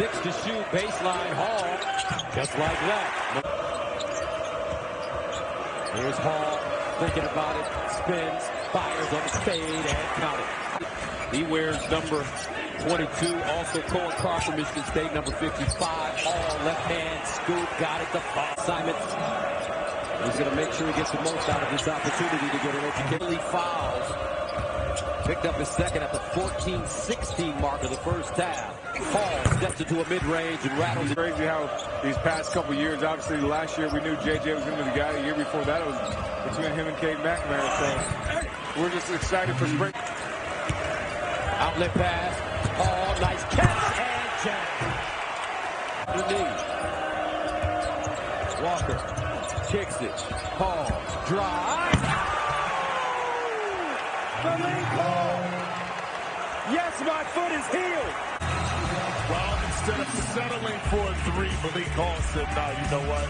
Six to shoot, baseline, Hall. Just like that. Here's Hall, thinking about it, spins, fires on the fade, and count it. He wears number 22. Also, Carr from Michigan State, number 55. Hall, left hand, scoop, got it to Paul Simon. He's going to make sure he gets the most out of this opportunity to get an education. fouls. Picked up his second at the 14-16 mark of the first half. Hall steps into a mid-range and rattles It's it. crazy how these past couple years, obviously last year we knew JJ was going to be the guy. The year before that it was between him and Cade McNamara. So we're just excited for spring. Outlet pass. Hall, nice catch and jam. Underneath. Walker kicks it. Hall drive. Yes, my foot is healed. Well, instead of settling for a three, Malik Hall said, no, you know what?